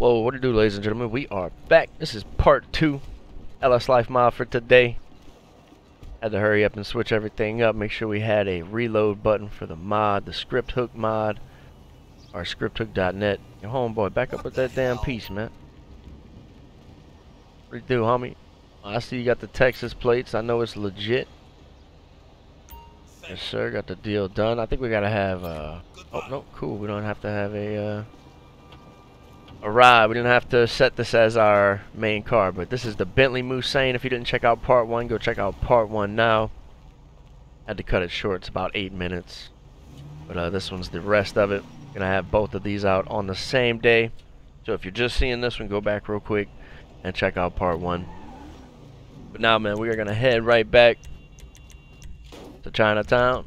Whoa, what do you do, ladies and gentlemen? We are back. This is part two LS Life mod for today. Had to hurry up and switch everything up. Make sure we had a reload button for the mod, the script hook mod, or scripthook.net. Your homeboy, back up with that damn piece, man. What do you do, homie? I see you got the Texas plates. I know it's legit. Yes, sir. Got the deal done. I think we gotta have. Uh, oh no, cool. We don't have to have a. Uh, a ride. We didn't have to set this as our main car, but this is the Bentley Mulsanne. If you didn't check out part one, go check out part one now. Had to cut it short. It's about eight minutes, but uh, this one's the rest of it. Gonna have both of these out on the same day. So if you're just seeing this one, go back real quick and check out part one. But now, man, we are gonna head right back to Chinatown.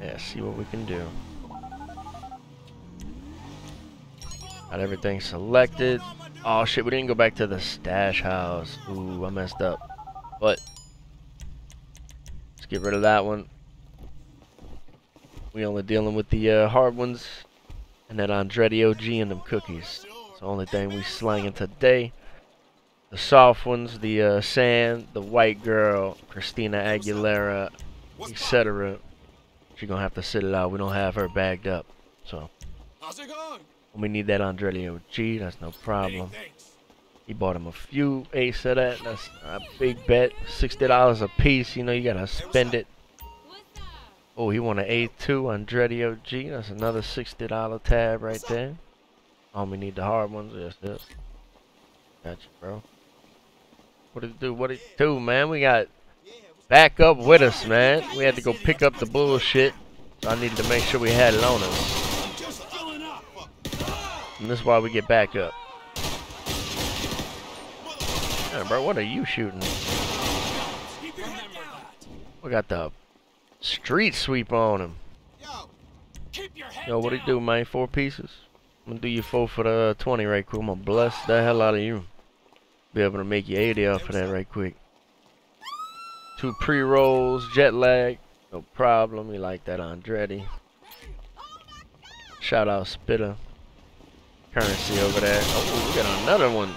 Yeah, see what we can do. Got everything selected. Oh shit, we didn't go back to the stash house. Ooh, I messed up. But let's get rid of that one. We only dealing with the uh, hard ones and that Andretti OG and them cookies. It's the only thing we slanging today. The soft ones, the uh, sand, the white girl, Christina Aguilera, etc. She's gonna have to sit it out. We don't have her bagged up, so. How's it going? We need that Andretti OG. That's no problem. He bought him a few ace of that. That's a big bet. Sixty dollars a piece. You know you gotta spend it. Oh, he want an A2 Andretti OG. That's another sixty dollar tab right there. Oh, we need the hard ones. Yes, yes. Gotcha, bro. What did it do? What did it do, man? We got back up with us, man. We had to go pick up the bullshit. So I needed to make sure we had it on us. And this is why we get back up. Yeah, bro, what are you shooting? We got the street sweep on him. Yo, what do you do, man? Four pieces? I'm gonna do you four for the uh, 20 right quick. I'm gonna bless the hell out of you. Be able to make you 80 off of that right quick. Two pre-rolls, jet lag. No problem. We like that Andretti. Shout out Spitta Curren$y over there. Oh, we got another one.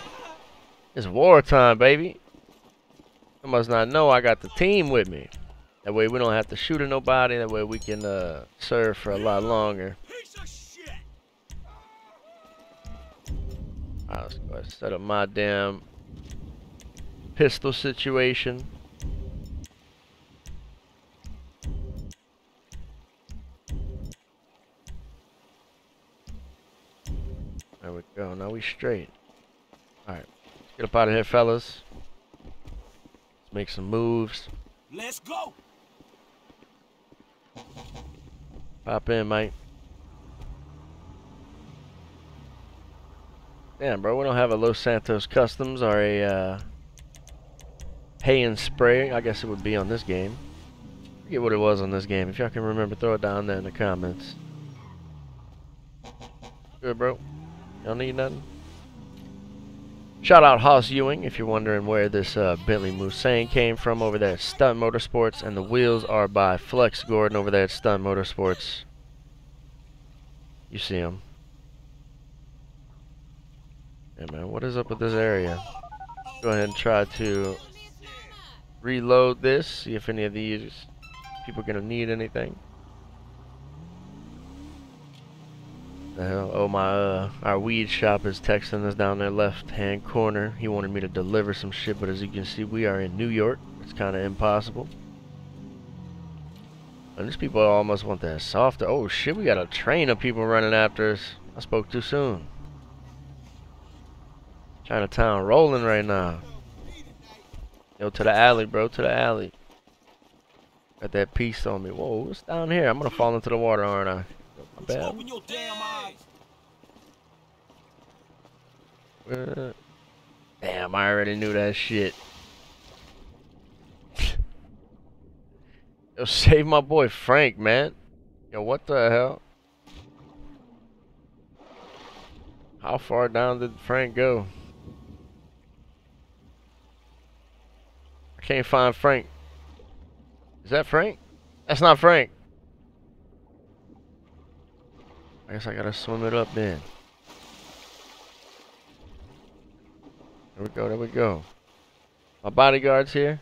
It's wartime, baby. I must not know I got the team with me. That way we don't have to shoot at nobody. That way we can uh, serve for a lot longer. Right, let's go ahead set up my damn pistol situation. There we go. Now we straight. Alright. Let's Get up out of here, fellas. Let's make some moves. Let's go. Pop in, mate. Damn, bro. We don't have a Los Santos Customs or a uh, Pay and Spray. I guess it would be on this game. Forget what it was on this game. If y'all can remember, throw it down there in the comments. Good, bro. Y'all need nothing? Shout out Hoss Ewing if you're wondering where this uh, Bentley Mulsanne came from over there at Stunt Motorsports. And the wheels are by Flexx Gordon over there at Stunt Motorsports. You see him. Yeah, man, what is up with this area? Go ahead and try to reload this. See if any of these people are going to need anything. Hell? Oh, my, uh, our weed shop is texting us down there left-hand corner. He wanted me to deliver some shit, but as you can see, we are in New York. It's kind of impossible. And these people almost want that softer. Oh, shit, we got a train of people running after us. I spoke too soon. Chinatown rolling right now. Yo, to the alley, bro, to the alley. Got that piece on me. Whoa, what's down here? I'm gonna fall into the water, aren't I? My bad. Open your damn eyes. Uh, damn, I already knew that shit. Yo, save my boy Frank, man. Yo, what the hell? How far down did Frank go? I can't find Frank. Is that Frank? That's not Frank. I guess I gotta swim it up then. There we go, there we go. My bodyguard's here.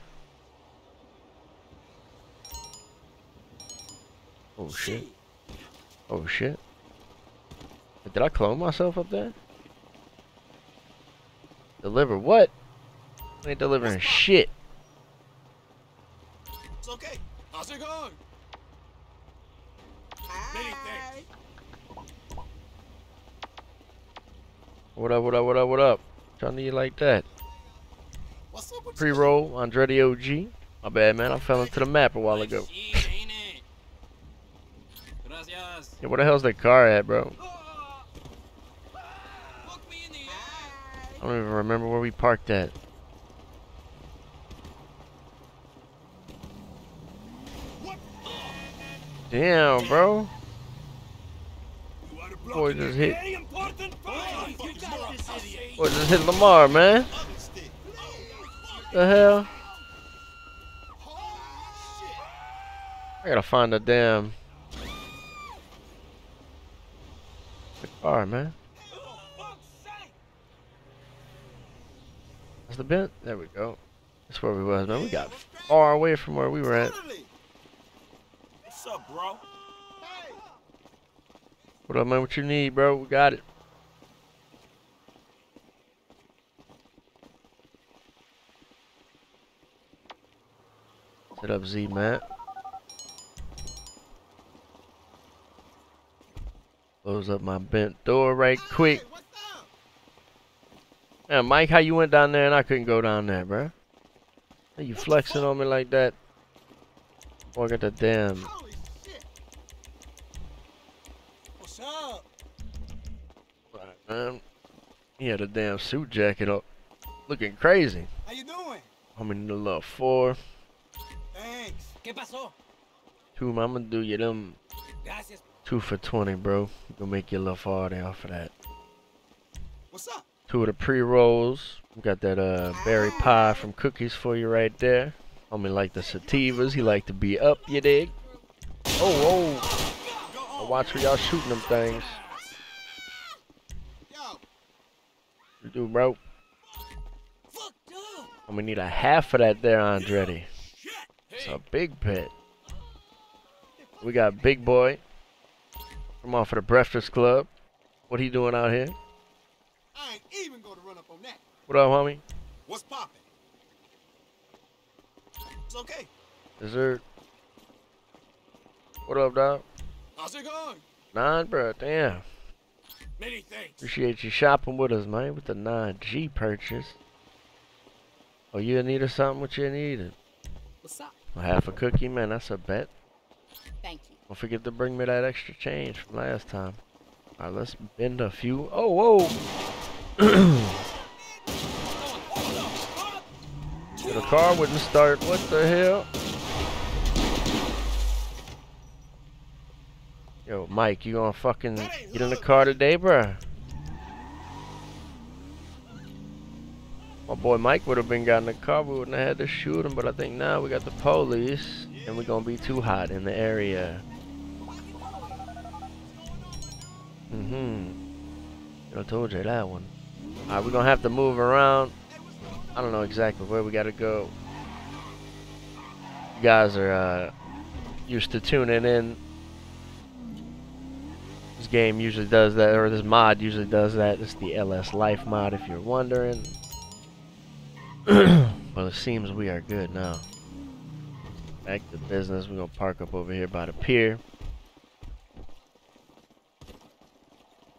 Oh shit. Oh shit. Did I clone myself up there? Deliver what? I ain't delivering shit. What up, what up, what up, what up? Trying to you like that. What's up with? Pre-roll, Andretti OG. My bad, man. I fell into the map a while ago. Shit, ain't it? Gracias. Yeah, where the hell's that car at, bro? Look me in the eye. I don't even remember where we parked at. Damn, bro. You Boy, just hit- very important file. You got this idiot. What just hit Lamar, man? The hell? I gotta find a damn the car, man. That's the bent. There we go. That's where we was, man. We got far away from where we were at. What's up, bro? What up, man? What you need, bro? We got it. Set up Z, man. Close up my bent door right quick. Yeah, Mike, how you went down there and I couldn't go down there, bro? How you flexing on me like that? Boy, I got the damn. He had a damn suit jacket up, looking crazy. How you doing? I'm in the little four. Thanks. ¿Qué pasó? Two, I'm gonna do you them Gracias. two for 20, bro. Gonna make you a little 40 off of that. What's up? Two of the pre-rolls. We got that uh berry pie from Cookies for you right there. Homie like the sativas. He like to be up, you dig? Oh, oh. Now watch where y'all shooting them things. Yo. Do, bro. And we need a half of that there, Andretti. It's a big pit. We got Big Boy from off of the Breakfast Club. What he doing out here? I ain't even gonna run up on that. What up, homie? What's poppin'? It's okay. Dessert. What up, dog? How's it going? Nine, bro. Damn. Many thanks. Appreciate you shopping with us, man, with the 9G purchase. Oh, you in need of something? What you needed? What's up? A half a cookie, man. That's a bet. Thank you. Don't forget to bring me that extra change from last time. Alright, let's bend a few. Oh, whoa! the car wouldn't start. What the hell? Mike, you gonna fucking get in the car today, bruh? My boy Mike would have been got in the car. We wouldn't have had to shoot him, but I think now we got the police, and we're gonna be too hot in the area. Mm-hmm. I told you that one. Alright, we're gonna have to move around. I don't know exactly where we gotta go. You guys are uh, used to tuning in. This game usually does that, or this mod usually does that. It's the LS Life mod, if you're wondering. well, it seems we are good now. Back to business. We're gonna park up over here by the pier.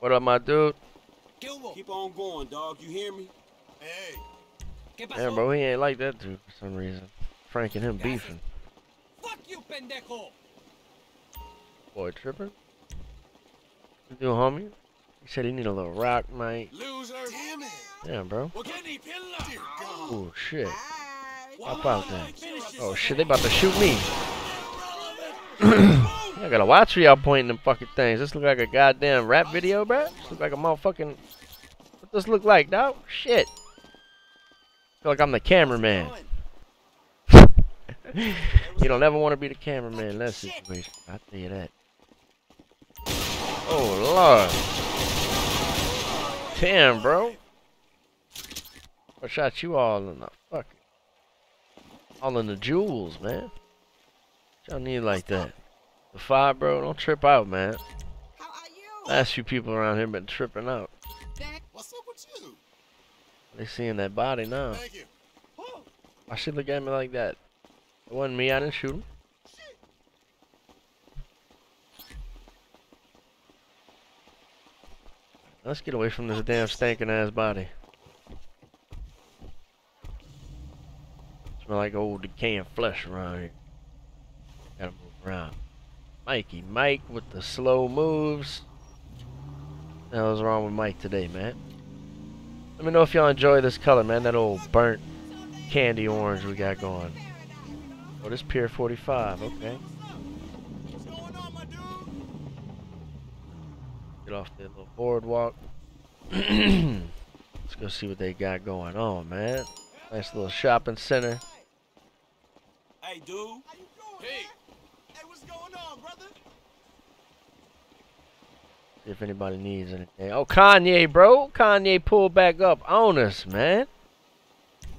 What up, my dude? ¿Qué? Keep on going, dog. You hear me? Hey. ¿Qué Yeah, bro, he ain't like that dude for some reason. Frank and him beefing. Fuck you, pendejo. Boy, tripping. You do, homie? He said he need a little rock, mate. Loser. Damn it. Yeah, bro. What can he pilla? Oh shit. How Hop out there. Oh shit, they about to shoot me. I gotta watch for y'all pointing them fucking things. This look like a goddamn rap video, bro. This look like a motherfucking. What does this look like, dog? Shit. Feel like I'm the cameraman. you don't ever want to be the cameraman in that situation. I'll tell you that. Oh lord. Damn, bro. I shot you all in the fuck. All in the jewels, man. Y'all need like that. The five, bro. Don't trip out, man. How are you? Last few people around here been tripping out. What's up with you? They seeing that body now. Thank you. Why should look at me like that? It wasn't me. I didn't shoot him. Let's get away from this damn stinking ass body. Smell like old decaying flesh around here. Gotta move around. Mikey, Mike with the slow moves. What the wrong with Mike today, man? Let me know if y'all enjoy this color, man. That old burnt candy orange we got going. Oh, this Pier 45, okay. what's going on, my dude? Get off the little boardwalk. Let's go see what they got going on, man. Nice little shopping center. Hey, dude. How you doing? Hey. Hey, what's going on, brother? See if anybody needs anything. Oh, Kanye, bro. Kanye pulled back up on us, man.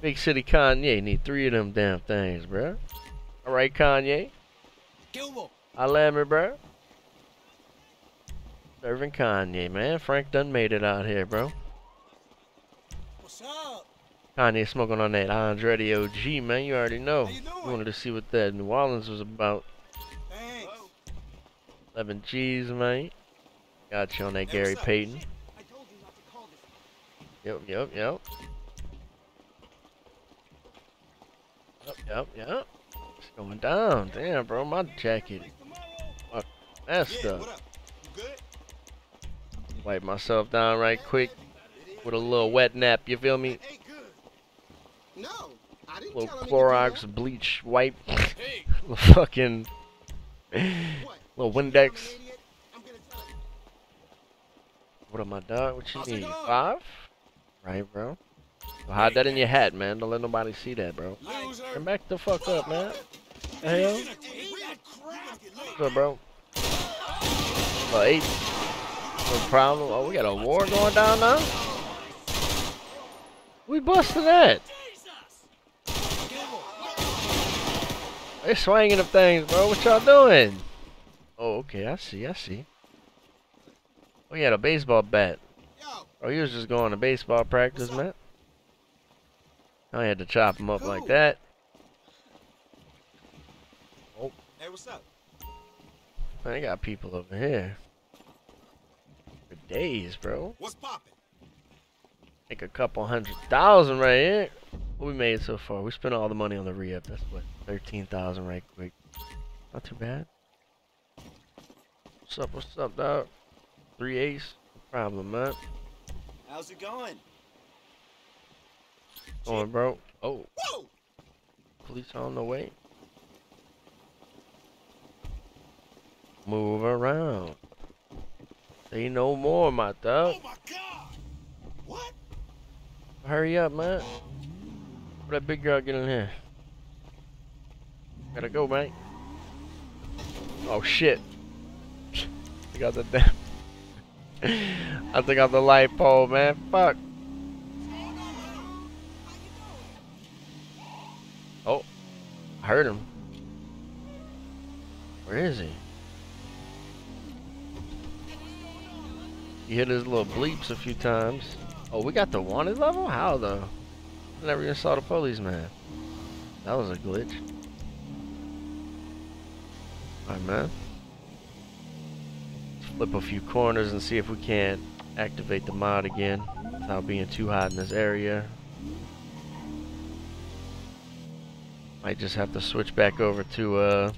Big City Kanye. Need three of them damn things, bro. All right, Kanye. Gilmore. I love me, bro. Serving Kanye, man. Frank done made it out here, bro. What's up? Kanye smoking on that Andretti OG, man. You already know. You wanted to see what that New Orleans was about. Thanks. 11 G's, man. Got you on that Hey, Gary? Payton. I told you not to call. Yep, yep, yep. Yep, yep, yep. It's going down. Damn, bro. My jacket Tomorrow. messed Yeah, up. what up? You good? Wipe myself down right quick with a little wet nap. You feel me? No, I didn't little tell him to Clorox do bleach wipe. Hey. fucking little Windex. idiot? I'm gonna. What up, my dog? What you How's need? Five? Right, bro. So hide that in your hat, man. Don't let nobody see that, bro. Loser. Come back the fuck up, man. The hell? What's up, bro? Well, eight. No problem. Oh, we got a war going down now? We busting that. They swinging up things, bro. What y'all doing? Oh, okay. I see. I see. Oh, he had a baseball bat. Oh, he was just going to baseball practice, man. I had to chop him up like that. Oh. Hey, what's up? Man, they got people over here. Days, bro. What's poppin'? Make a couple hundred thousand right here. What we made so far? We spent all the money on the re-up. That's what, thirteen thousand right quick. Not too bad. What's up? What's up, dog? Three ace. No problem, man. How's it going? Going, bro. Oh, Whoa! police on the way. Move around. Say no more, my dog. Oh my god! What? Hurry up, man. Where that big girl get in here? Gotta go, man. Oh shit. I got the damn. I took out the light pole, man. Fuck. Oh, I heard him. Where is he? He hit his little bleeps a few times. Oh, we got the wanted level? How though? I never even saw the policeman. That was a glitch. Alright, man. Flip a few corners and see if we can't activate the mod again without being too hot in this area. Might just have to switch back over to uh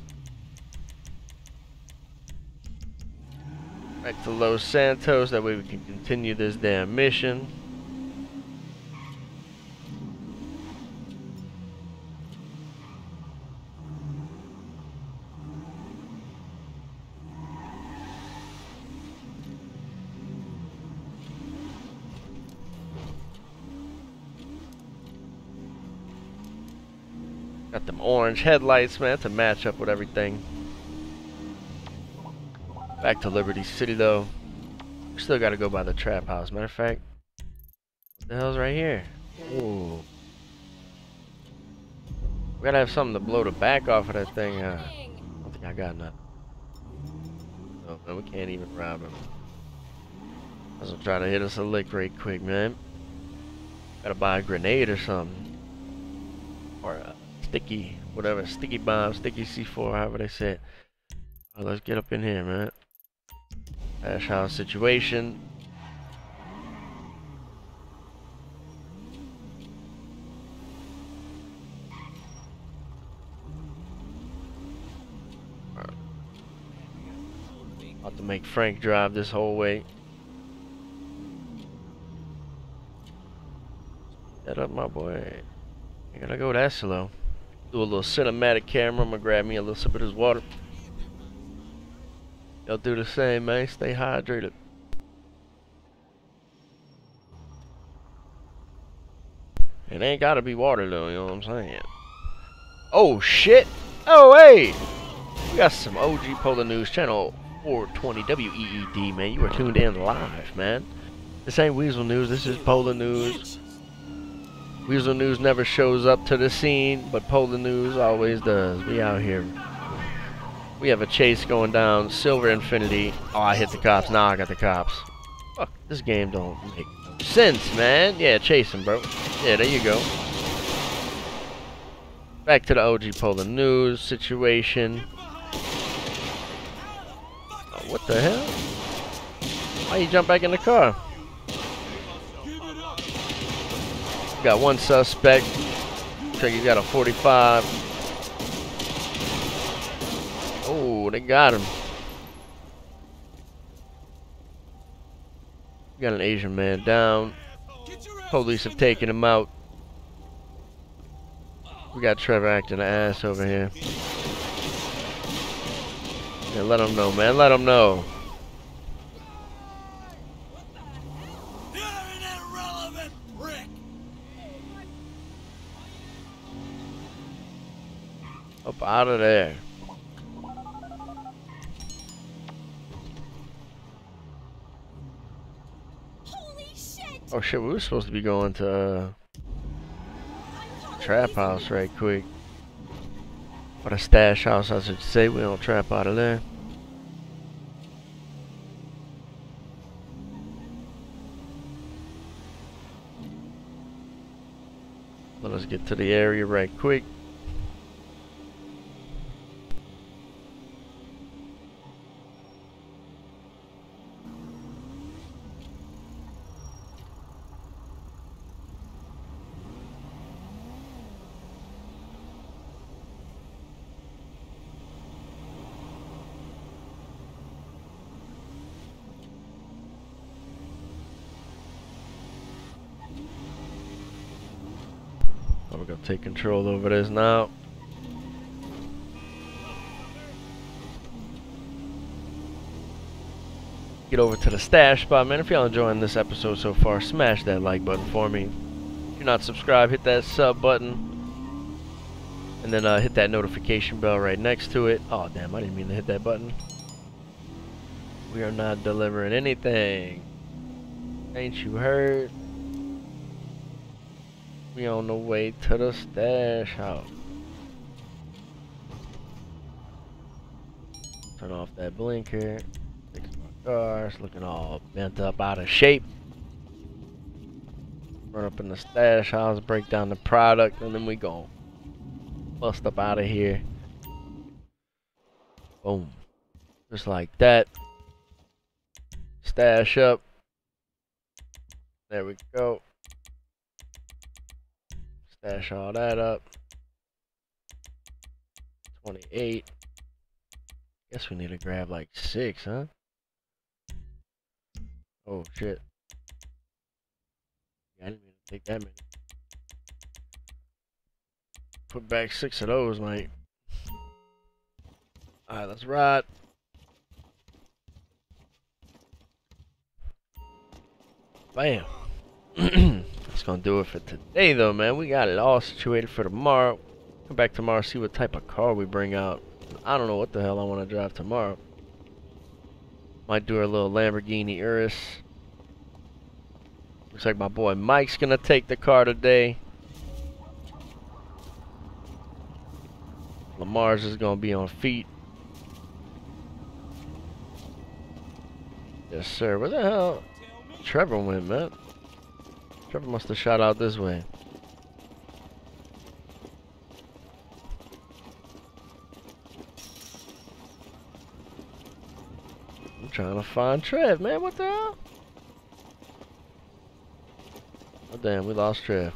back to Los Santos. That way we can continue this damn mission. Got them orange headlights, man, to match up with everything. Back to Liberty City, though. Still gotta go by the trap house. Matter of fact, the hell's right here? Ooh. We gotta have something to blow the back off of that thing. I don't think I got nothing. No, man, we can't even rob him. I was gonna try to hit us a lick right quick, man. Gotta buy a grenade or something. Or a sticky, whatever, sticky bomb, sticky C4, however they say it. Alright, let's get up in here, man. Dash house situation. About to make Frank drive this whole way. That up, my boy. You gotta go that slow. Do a little cinematic camera. I'm gonna grab me a little sip of this water. Y'all do the same, man. Stay hydrated. It ain't gotta be water though, you know what I'm saying? Oh shit! Oh hey! We got some OG Pola News channel 420 WEED, man. You are tuned in live, man. This ain't Weasel News, this is Pola News. Weasel News never shows up to the scene, but Pola News always does. We out here. We have a chase going down Silver Infinity. Oh, I hit the cops. Now I got the cops. Fuck, this game don't make sense, man. Yeah, chasing, bro. Yeah, there you go. Back to the OG Pola News situation. Oh, what the hell? Why you jump back in the car? Got one suspect. Looks like he's got a 45. They got him. Got an Asian man down. Police have taken him out. We got Trevor acting an ass over here. Yeah, let him know, man. Let him know. Up out of there. Oh shit, we were supposed to be going to uh, trap house right quick. Or a stash house, I should say. We don't trap out of there. Let us get to the area right quick. Take control over this now. Get over to the stash spot, man. If y'all enjoying this episode so far, smash that like button for me. If you're not subscribed, hit that sub button. And then uh, hit that notification bell right next to it. Oh, damn, I didn't mean to hit that button. We are not delivering anything. Ain't you heard? We on the way to the stash house. Turn off that blinker. Fix my car. It's looking all bent up out of shape. Run up in the stash house, break down the product, and then we go bust up out of here. Boom. Just like that. Stash up. There we go. Stash all that up. 28. Guess we need to grab like six, huh? Oh shit. Yeah, I didn't mean to take that many. Put back six of those, mate. Alright, let's ride. Bam. That's gonna do it for today, though, man. We got it all situated for tomorrow. Come back tomorrow, see what type of car we bring out. I don't know what the hell I want to drive tomorrow. Might do a little Lamborghini Urus. Looks like my boy Mike's gonna take the car today. Lamar's is gonna be on feet. Yes, sir. Where the hell Trevor went, man? Trevor must have shot out this way. I'm trying to find Trev, man. What the hell? Oh, damn, we lost Trev.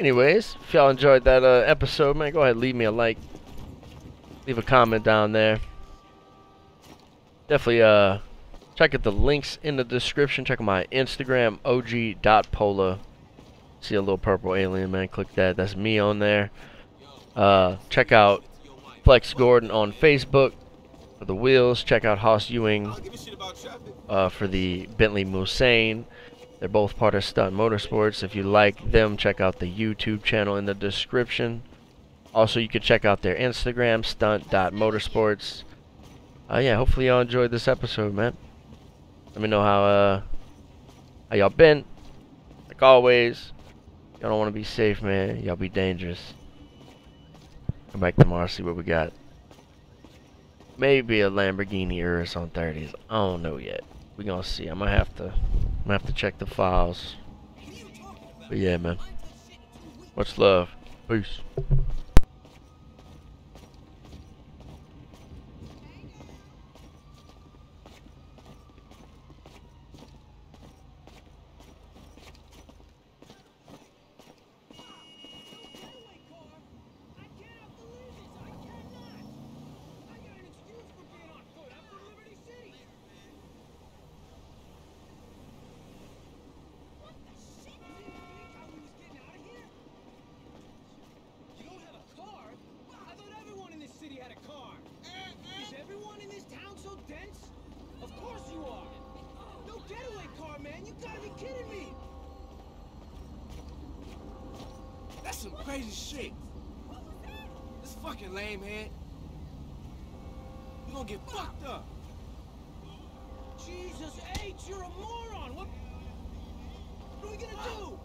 Anyways, if y'all enjoyed that uh, episode, man, go ahead leave me a like. Leave a comment down there. Definitely uh, check out the links in the description. Check out my Instagram, og.pola. See a little purple alien, man. Click that. That's me on there. Uh, check out Flexx Gordon on Facebook for the wheels. Check out Hoss Ewing uh, for the Bentley Mulsanne. They're both part of Stunt Motorsports. If you like them, check out the YouTube channel in the description. Also, you can check out their Instagram, stunt.motorsports. Uh, yeah, hopefully y'all enjoyed this episode, man. Let me know how, uh, how y'all been. Like always, y'all don't want to be safe, man. Y'all be dangerous. Come back tomorrow, see what we got. Maybe a Lamborghini Urus on 30s. I don't know yet. We gonna see. I'm gonna have to, I'm gonna have to check the files. But yeah, man. Much love. Peace. You don't have a car? I thought everyone in this city had a car. Is everyone in this town so dense? Of course you are. No getaway car, man. You gotta be kidding me. That's some crazy shit. This fucking lame head. You gonna get fucked up. Jesus H, you're a moron. What? What are we gonna do?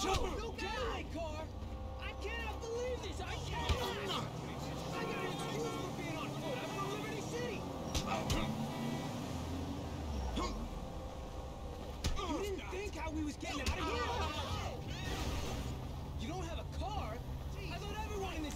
Jump. Oh, no getaway car. I cannot believe this. I cannot. I got an excuse for being on foot. I'm from Liberty City. You didn't think how we was getting out of here? You don't have a car? I thought everyone in this city had. Get fucked. Right! Fucking shit! Hey, no, dog. That shit ain't green. Those fucking purple pussies fucked up. Hey,